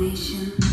imagination.